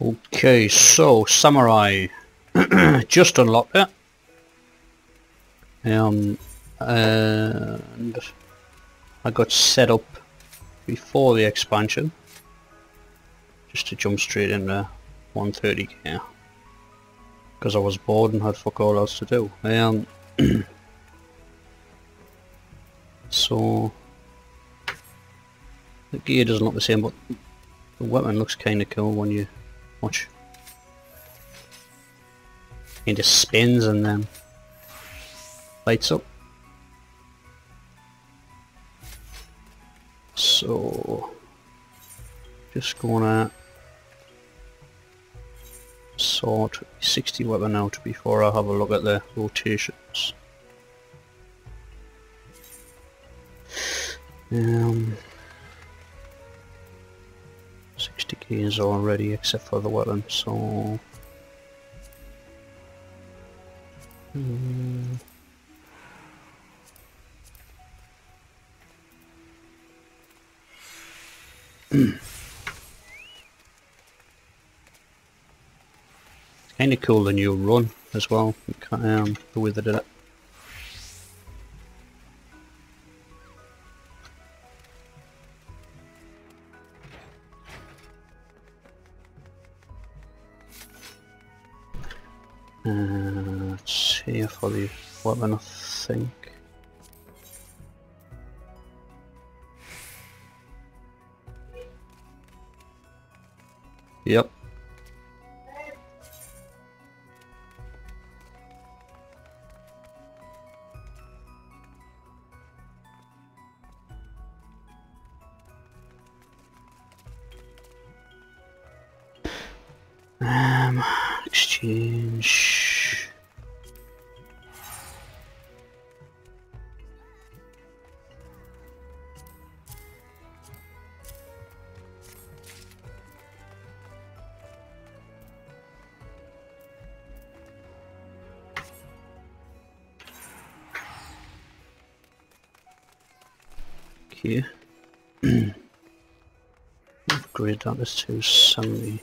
Okay, so Samurai just unlocked it. Um, and I got set up before the expansion just to jump straight into 130k because I was bored and had fuck all else to do. Um, so the gear doesn't look the same, but the weapon looks kind of cool when you Watch. It just spins and then lights up. So just gonna sort 60 weapon out before I have a look at the rotations. Um 60 keys already except for the weapon, so... Hmm. kind of cool the new run as well, um, the way they it. Uh, let's see for the weapon, I think. Yep. Exchange. Okay. Upgrade that is 270.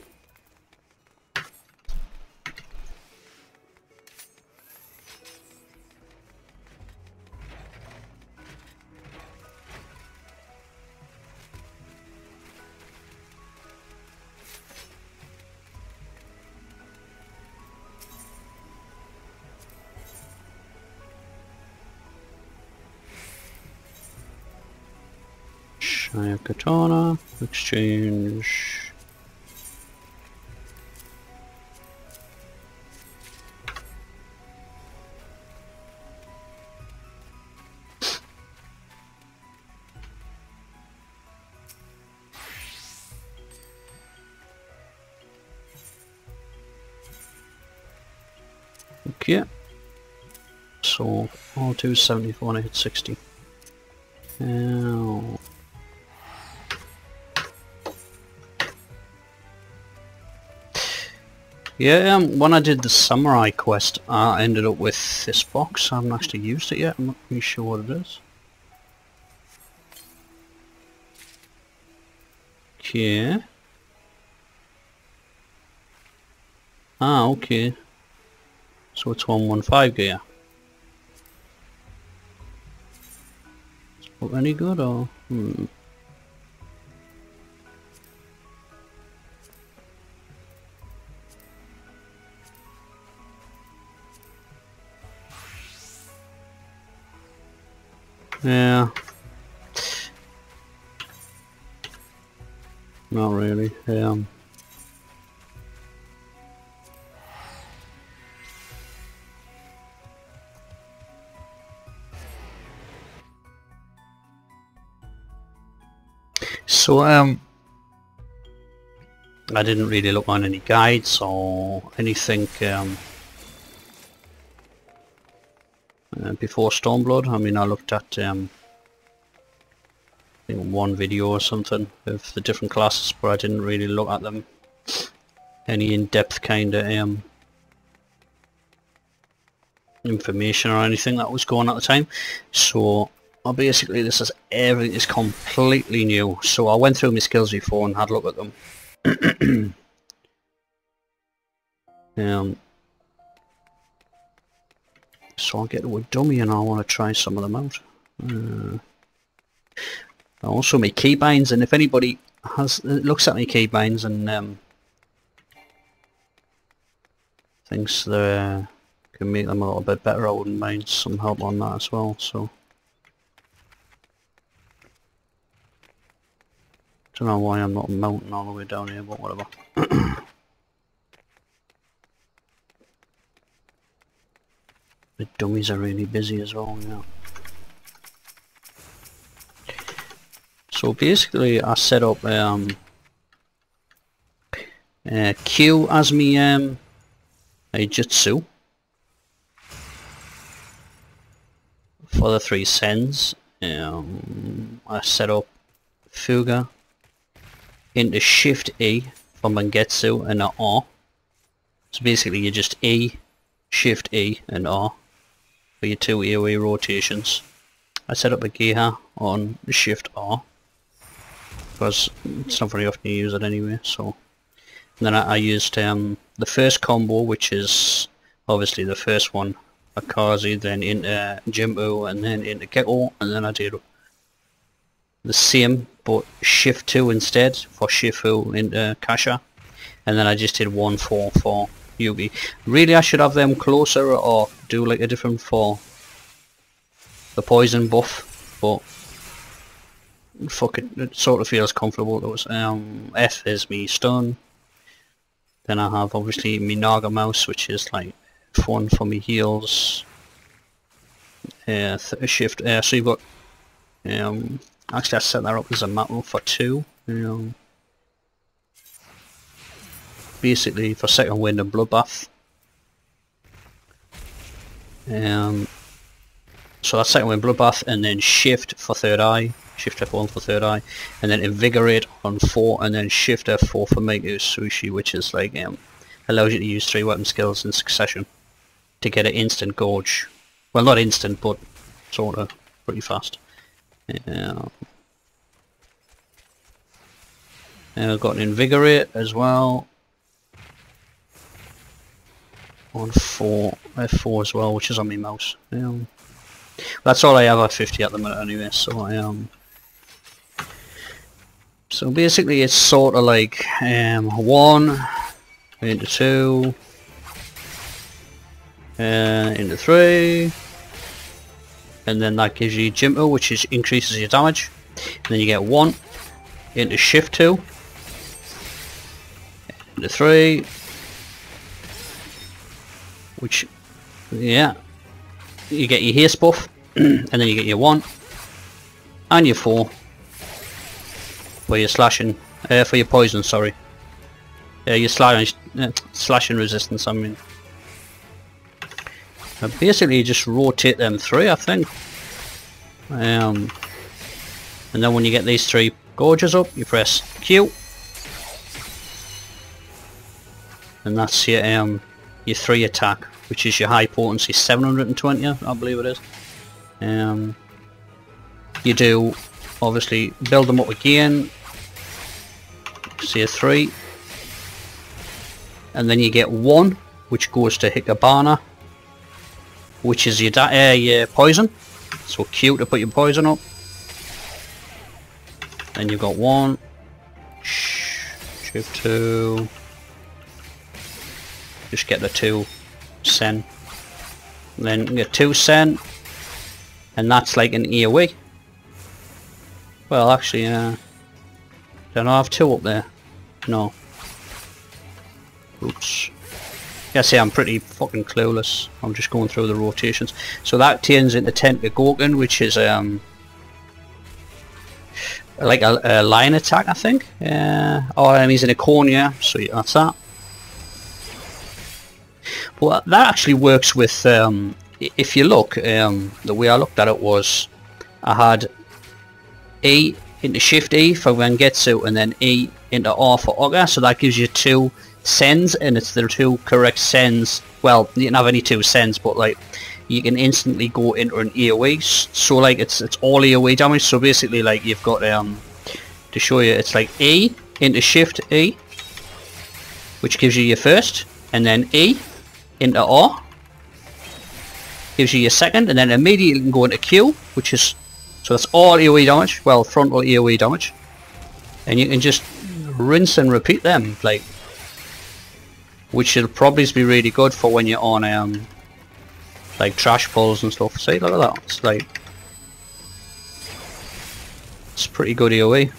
I have katana, exchange. Okay. So, all 274 and I hit 60. And Yeah, um, when I did the Samurai quest, I ended up with this box. I haven't actually used it yet. I'm not really sure what it is. Okay. Ah, okay. So it's 115 gear. Is it any good or? Hmm. Yeah. Not really. Um. So um, I didn't really look on any guides or anything um, uh, before Stormblood. I mean, I looked at um, one video or something of the different classes, but I didn't really look at them any in-depth kind of um, information or anything that was going at the time. So well, basically this is everything is completely new. So I went through my skills before and had a look at them. Um, so I'll get to a dummy and I want to try some of them out. Uh, also my keybinds and if anybody has looks at my keybinds and um, thinks they uh, can make them a little bit better I wouldn't mind some help on that as well so don't know why I'm not mounting all the way down here but whatever dummies are really busy as well yeah So basically I set up um, uh, Q as me um, Iaijutsu for the three sends. Um, I set up Fuga into Shift E for Mangetsu and R. So basically you just E, Shift E and R for your two AoE rotations. I set up Ageha on Shift R because it's not very often you use it anyway so. And then I, I used um, the first combo which is obviously the first one Hakaze then into Jinpu and then into Gekko and then I did the same but shift 2 instead for Shifu into Kasha. And then I just did 1 4 for Yugi. Really I should have them closer or do like a different for the poison buff but fuck it, it sort of feels comfortable to us. Um, F is me stun. Then I have obviously me Naga mouse, which is like fun for me heals. Uh, shift. Uh, so you've got. Um, actually, I set that up as a map for two. Um, basically for second wind and bloodbath. Um, so that's second wind bloodbath, and then shift for third eye shift F1 for third eye, and then invigorate on 4, and then shift F4 for Meikyo Shisui, which is like, um, allows you to use three weapon skills in succession to get an instant gorge. Well, not instant, but sort of pretty fast. Yeah. And I've got an invigorate as well. On 4, F4 as well, which is on my mouse. Um, that's all I have at 50 at the minute anyway, so I um so basically it's sort of like um, 1 into 2 uh, into 3 and then that gives you Jinpu which is increases your damage and then you get 1 into shift 2 into 3 which yeah you get your haste buff and then you get your 1 and your 4 for your slashing, uh, for your poison, sorry. Yeah, your slashing, uh, slashing resistance, I mean. And basically you just rotate them three, I think. Um, and then when you get these three gorges up, you press Q. And that's your, um, your three attack, which is your high potency 720, I believe it is. Um, you do obviously build them up again. Say a 3 and then you get 1 which goes to Higanbana which is your, uh, your poison. So Q to put your poison up. Then you've got 1 shift 2 just get the 2 sen then get 2 sen and that's like an AoE well actually uh, don't I have two up there? No. Oops. Yeah, see, I'm pretty fucking clueless. I'm just going through the rotations. So that turns into Tenka Goken, which is um like a, a line attack, I think. Uh, oh, he's in a corner, so yeah, that's that. Well, that actually works with, um, if you look, um, the way I looked at it was, I had A into Shift E for Mangetsu and then E into R for Oka, so that gives you two sends and it's the two correct sends. Well, you can have any two sends, but like you can instantly go into an AoE. So like it's it's all AoE damage. So basically, like you've got um to show you, it's like E into Shift E, which gives you your first, and then E into R. Gives you your second, and then immediately you can go into Q, which is so that's all AoE damage. Well, frontal AoE damage, and you can just rinse and repeat them, like, which will probably be really good for when you're on um, like trash pulls and stuff. See, look at that. It's like it's pretty good AoE.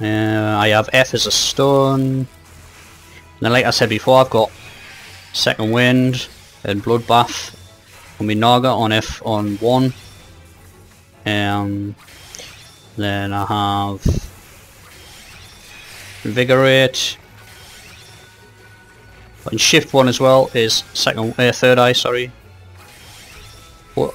Uh, I have F as a stun. And then like I said before, I've got Second Wind and Bloodbath on my Naga on F on 1. Um, then I have Invigorate. And Shift 1 as well is second, uh, third eye, sorry. But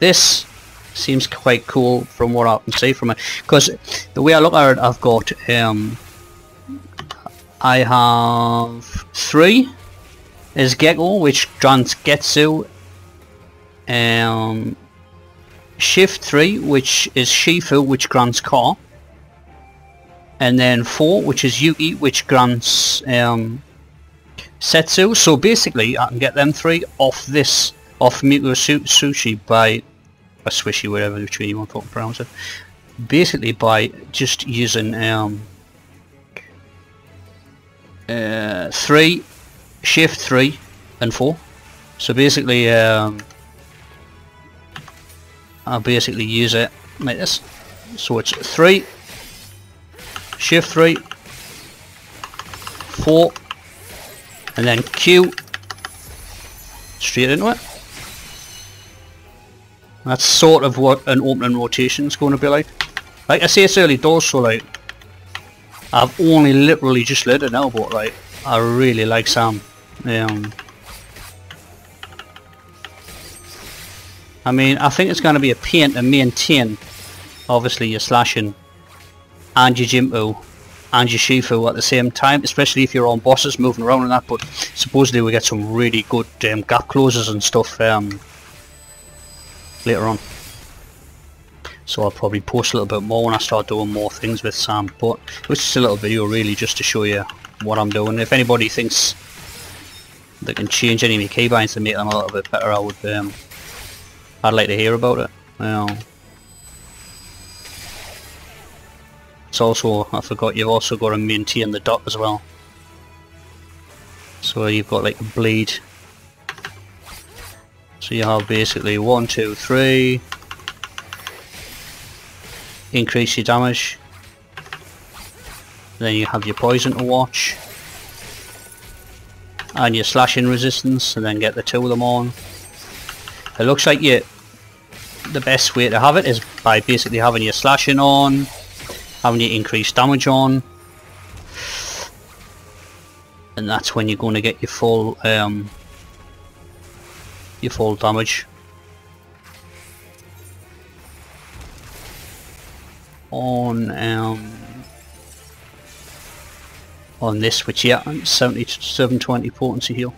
this seems quite cool from what I can see from it. Because the way I look at it, I've got, um, I have three is Gekko, which grants Getsu. Um, shift 3, which is Shifu, which grants Ka. And then 4, which is Yuki, which grants um, Setsu. So basically, I can get them three off this, off Miku Sushi by a swishy, whatever which you want to pronounce it. Basically by just using um, uh, three, shift three and four. So basically, um, I'll basically use it like this. So it's three, shift three, four, and then Q straight into it. That's sort of what an opening rotation is going to be like. Like I say, it's early doors, so like, I've only literally just lit it now, but like, I really like Sam. Um, I mean, I think it's going to be a pain to maintain, obviously, your slashing and your Jinpu and your Shifu at the same time, especially if you're on bosses moving around and that, but supposedly we get some really good um, gap closes and stuff um, later on. So I'll probably post a little bit more when I start doing more things with Sam. But it was just a little video really just to show you what I'm doing. If anybody thinks they can change any of my keybinds to make them a little bit better, I would. Um, I'd like to hear about it. Well, it's also I forgot you've also got to maintain the dot as well. So you've got like a bleed so you have basically one, two, three. Increase your damage. Then you have your poison to watch. And your slashing resistance, and then get the two of them on. It looks like you, the best way to have it is by basically having your slashing on, having your increased damage on. And that's when you're going to get your full um, your full damage. On um on this which yeah 7720 potency heal.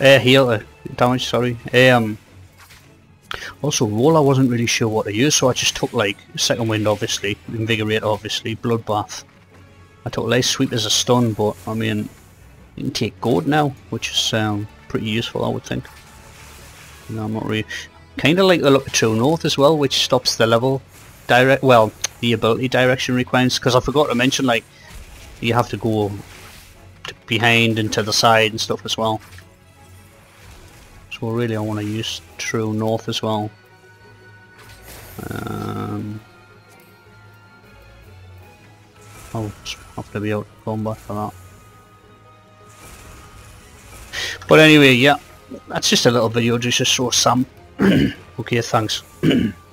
Uh heal uh, damage sorry. Um also roll I wasn't really sure what to use so I just took like second wind obviously, invigorate obviously, bloodbath. I took Leg Sweep as a stun but I mean you can take gold now which is um, pretty useful I would think. No, I'm not really. Kind of like the look of True North as well, which stops the level direct. Well, the ability direction requirements. Because I forgot to mention, like, you have to go to behind and to the side and stuff as well. So really, I want to use True North as well. Um, I'll have to be out of combat for that. But anyway, yeah, that's just a little video just to show some. okay, thanks.